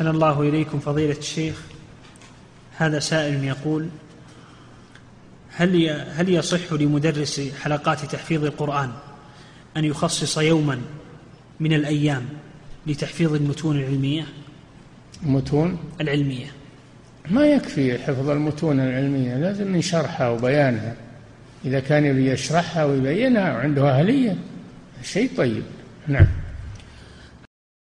أحسن الله إليكم فضيلة الشيخ. هذا سائل يقول هل هل يصح لمدرس حلقات تحفيظ القرآن أن يخصص يوما من الأيام لتحفيظ المتون العلمية؟ متون؟ العلمية. ما يكفي حفظ المتون العلمية لازم من شرحها وبيانها. إذا كان يشرحها ويبينها وعنده أهلية. شيء طيب. نعم.